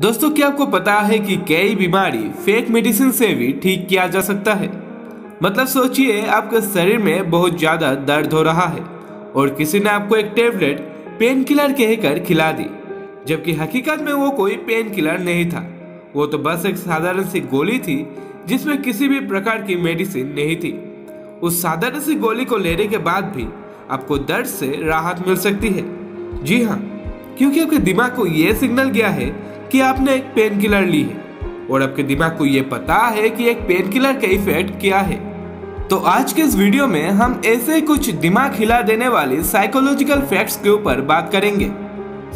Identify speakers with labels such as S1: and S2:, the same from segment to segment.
S1: दोस्तों, क्या आपको पता है कि कई बीमारी फेक मेडिसिन से भी ठीक किया जा सकता है? मतलब सोचिए, आपके शरीर में बहुत ज़्यादा दर्द हो रहा है और किसी ने आपको एक टेबलेट पेन किलर कहकर खिला दी, जबकि हकीकत में वो कोई पेन किलर नहीं था। वो तो बस एक साधारण सी गोली थी, जिसमें किसी भी प्रकार की मेडिसिन नहीं थी। उस साधारण सी गोली को लेने के बाद भी आपको दर्द से राहत मिल सकती है। जी हाँ क्योंकि आपके दिमाग को यह सिग्नल गया है कि आपने एक पेन किलर ली है। और आपके दिमाग को यह पता है कि एक पेन किलर का इफ़ेक्ट क्या है। तो आज के इस वीडियो में हम ऐसे कुछ दिमाग हिला देने वाली साइकोलॉजिकल फैक्ट्स के ऊपर बात करेंगे।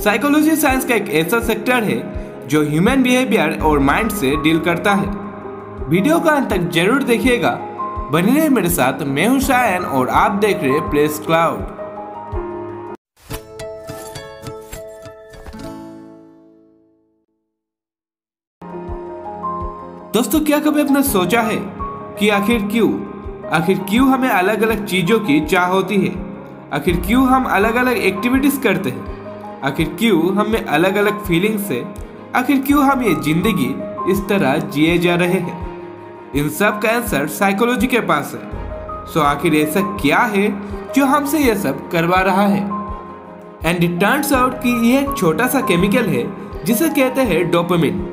S1: साइकोलॉजी साइंस का एक ऐसा सेक्टर है, जो ह्यूमन बिहेवियर और माइंड से डील करता है। वीडियो का अंत तक ज़रूर देखिएगा। बने रहे मेरे साथ, मैं हूँ शायन और आप देख रहे प्लेस क्लाउड दोस्तों, क्या कभी आपने सोचा है कि आखिर क्यों? आखिर क्यों हमें अलग अलग चीज़ों की चाह होती है? आखिर क्यों हम अलग अलग एक्टिविटीज़ करते हैं? आखिर क्यों हमें अलग अलग फीलिंग्स से आखिर क्यों हम ये ज़िंदगी इस तरह जिए जा रहे हैं? इन सब का आंसर साइकोलॉजी के पास है। सो आखिर ऐसा क्या है जो हमसे यह सब करवा रहा है? एंड इट टर्न्स आउट कि यह एक छोटा सा केमिकल है, जिसे कहते हैं डोपामिन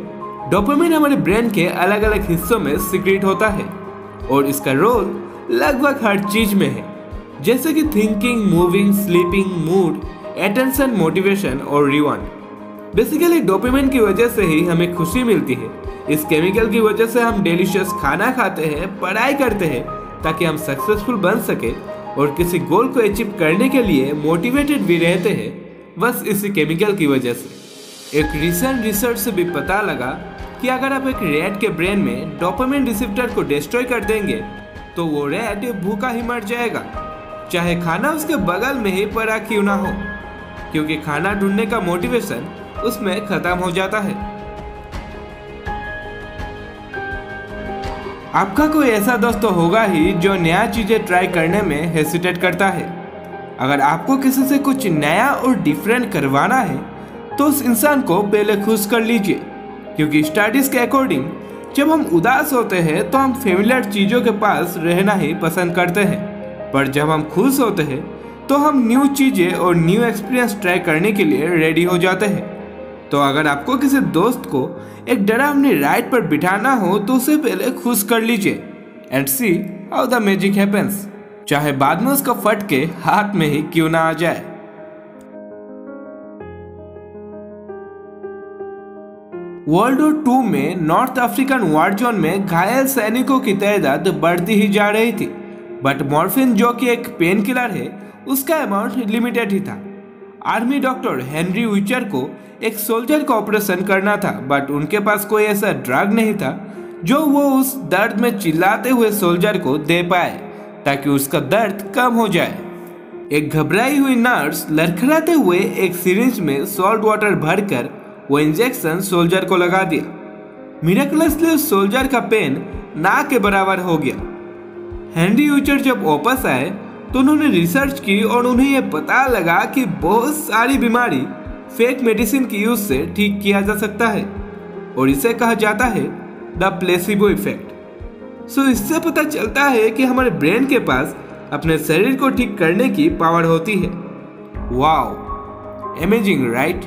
S1: डोपामिन हमारे ब्रेन के अलग अलग हिस्सों में सीक्रेट होता है और इसका रोल लगभग हर चीज़ में है। जैसे कि thinking moving sleeping mood attention motivation और रिवॉन्ड बेसिकली डोपामिन की वजह से ही हमें खुशी मिलती है। इस केमिकल की वजह से हम डिलीशियस खाना खाते हैं, पढ़ाई करते हैं, ताकि हम सक्सेसफुल बन सके और किसी गोल को अचीव करने के लिए मोटिवेटेड भी रहते हैं। बस इसी केमिकल की वजह से। एक रिसेंट रिसर्च से भी पता लगा कि अगर आप एक रैट के ब्रेन में डोपामिन रिसिप्टर को डिस्ट्रॉय कर देंगे तो वो रैट भूखा ही मर जाएगा। चाहे खाना उसके बगल में ही पड़ा क्यों ना हो, क्योंकि खाना ढूँढने का मोटिवेशन उसमें खत्म हो जाता है। आपका कोई ऐसा दोस्त होगा ही जो नया चीज़ें ट्राई करने में हेसिटेट करता है। अगर आपको किसी से कुछ नया और डिफरेंट करवाना है तो उस इंसान को पहले खुश कर लीजिए, क्योंकि स्टडीज़ के अकॉर्डिंग जब हम उदास होते हैं तो हम फेमिलियर चीज़ों के पास रहना ही पसंद करते हैं। पर जब हम खुश होते हैं तो हम न्यू चीज़ें और न्यू एक्सपीरियंस ट्राई करने के लिए रेडी हो जाते हैं। तो अगर आपको किसी दोस्त को एक डरावनी राइड पर बिठाना हो तो उसे पहले खुश कर लीजिए and see how the magic happens चाहे बाद में उसका फट के हाथ में ही क्यों ना आ जाए। वर्ल्ड वॉर टू में नॉर्थ अफ्रीकन वार जोन में घायल सैनिकों की तादाद बढ़ती ही जा रही थी। बट मॉर्फिन जो कि एक पेन किलर है, उसका अमाउंट लिमिटेड ही था। आर्मी डॉक्टर हेनरी विचर को एक सोल्जर का ऑपरेशन करना था बट उनके पास कोई ऐसा ड्रग नहीं था, जो वो उस दर्द में चिल्लाते हुए सोल्जर को दे पाए, ताकि उसका दर्द कम हो जाए। एक घबराई हुई नर्स लड़खड़ाते हुए एक सीरीज़ में सॉल्ट वाटर भरकर वो इंजेक्शन सोल्जर को लगा दिया। मिराकुलसली उस सोल्जर का पेन ना के बराबर हो गया। हेनरी यूचर जब वापस आए तो उन्होंने रिसर्च की और उन्हें यह पता लगा कि बहुत सारी बीमारी फेक मेडिसिन की यूज़ से ठीक किया जा सकता है और इसे कहा जाता है द प्लेसिबो इफ़ेक्ट सो इससे पता चलता है कि हमारे ब्रेन के पास अपने शरीर को ठीक करने की पावर होती है। Wow amazing right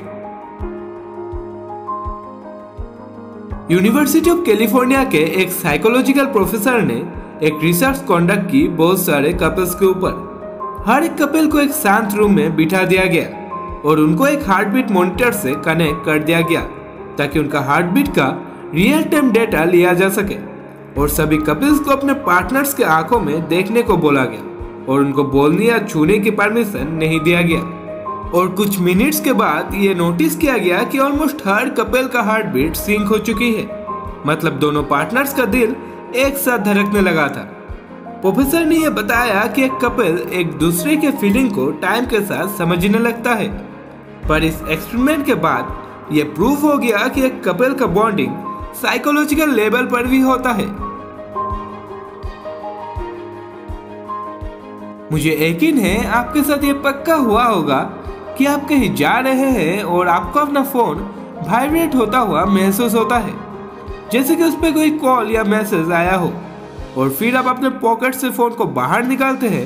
S1: university of California के एक साइकोलॉजिकल प्रोफेसर ने एक रिसर्च कंडक्ट की बहुत सारे कपल्स के ऊपर। हर एक कपल को एक शांत रूम में बिठा दिया गया और उनको एक हार्ट बीट मॉनिटर से कनेक्ट कर दिया गया ताकि उनका हार्ट बीट का रियल टाइम डेटा लिया जा सके और सभी कपल्स को अपने पार्टनर्स के आँखों में देखने को बोला गया और उनको बोलने या छूने की परमिशन नहीं दिया गया। और कुछ मिनट्स के बाद ये नोटिस किया गया कि ऑलमोस्ट हर कपल का हार्ट बीट सिंक हो चुकी है। मतलब दोनों पार्टनर्स का दिल एक साथ धड़कने लगा था। प्रोफेसर ने यह बताया कि एक कपल एक दूसरे के फीलिंग को टाइम के साथ समझने लगता है। पर इस एक्सपेरिमेंट के बाद यह प्रूफ हो गया कि एक कपल का बॉन्डिंग साइकोलॉजिकल लेवल पर भी होता है। मुझे यकीन है आपके साथ ये पक्का हुआ होगा कि आप कहीं जा रहे हैं और आपको अपना फ़ोन वाइब्रेट होता हुआ महसूस होता है। जैसे कि उस पर कोई कॉल या मैसेज आया हो और फिर आप अपने पॉकेट से फ़ोन को बाहर निकालते हैं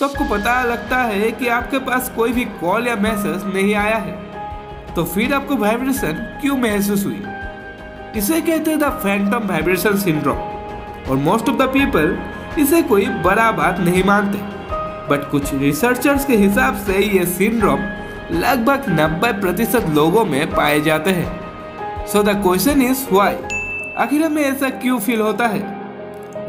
S1: तो आपको पता लगता है कि आपके पास कोई भी कॉल या मैसेज नहीं आया है। तो फिर आपको वाइब्रेशन क्यों महसूस हुई? इसे कहते हैं द फैंटम वाइब्रेशन सिंड्रोम और मोस्ट ऑफ़ द पीपल इसे कोई बड़ा बात नहीं मानते। बट कुछ रिसर्चर्स के हिसाब से ये सिंड्रोम लगभग 90 प्रतिशत लोगों में पाए जाते हैं। So the question is why आखिर हमें ऐसा क्यों फील होता है?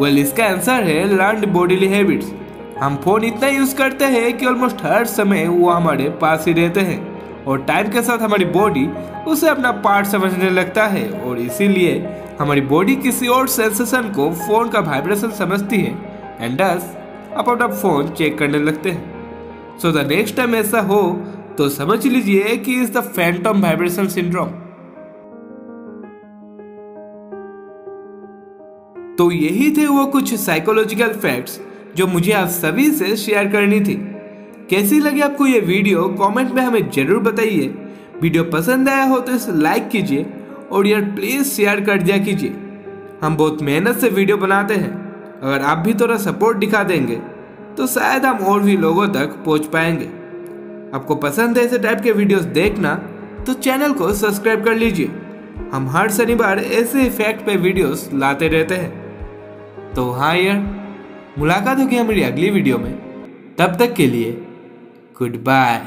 S1: वेल well, इसका आंसर है लर्न बॉडीली हैबिट्स हम फ़ोन इतना यूज़ करते हैं कि ऑलमोस्ट हर समय वो हमारे पास ही रहते हैं। और टाइम के साथ हमारी बॉडी उसे अपना पार्ट समझने लगता है और इसीलिए हमारी बॉडी किसी और सेंसेशन को फ़ोन का वाइब्रेशन समझती है एंड आप अपना फ़ोन चेक करने लगते हैं। सो द नेक्स्ट टाइम ऐसा हो तो समझ लीजिए कि is the phantom vibration syndrome. तो यही थे वो कुछ साइकोलॉजिकल फैक्ट्स जो मुझे आप सभी से शेयर करनी थी। कैसी लगी आपको ये वीडियो कमेंट में हमें ज़रूर बताइए। वीडियो पसंद आया हो तो इसे लाइक कीजिए और यार प्लीज़ शेयर कर दिया कीजिए। हम बहुत मेहनत से वीडियो बनाते हैं। अगर आप भी थोड़ा सपोर्ट दिखा देंगे तो शायद हम और भी लोगों तक पहुँच पाएँगे। आपको पसंद है ऐसे टाइप के वीडियोस देखना तो चैनल को सब्सक्राइब कर लीजिए। हम हर शनिवार ऐसे इफ़ेक्ट पे वीडियोस लाते रहते हैं। तो हाँ यार, मुलाकात होगी हमारी अगली वीडियो में। तब तक के लिए गुड बाय